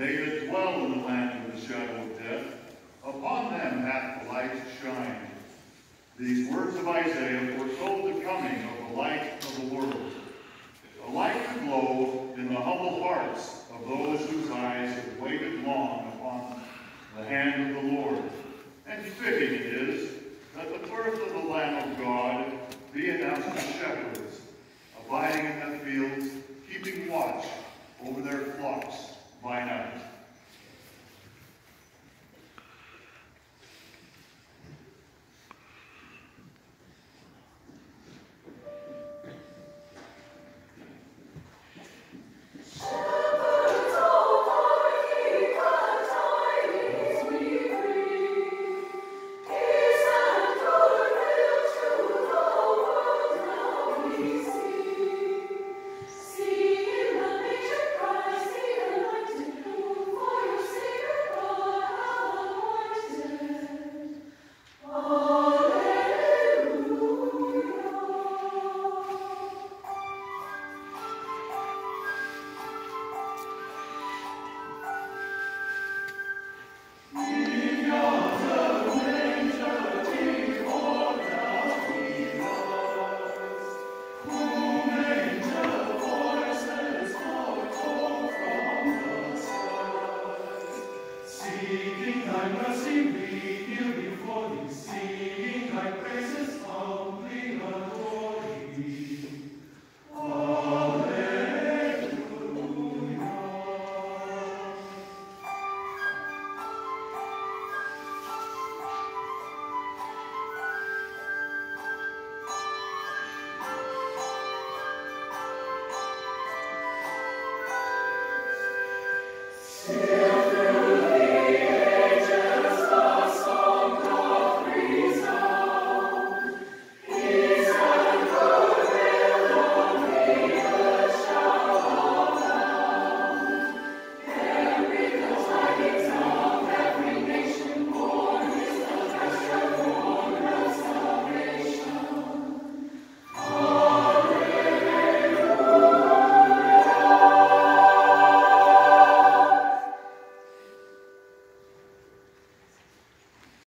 They that dwell in the land of the shadow of death, upon them hath the light shined. These words of Isaiah foretold the coming of the light of the world. A light to glow in the humble hearts of those whose eyes have waited long upon the hand of the Lord. And fitting it is that the birth of the Lamb of God be announced to shepherds, abiding in the fields, keeping watch over their flocks by night. Seeking thy mercy, we before thee, thy adore thee. Alleluia.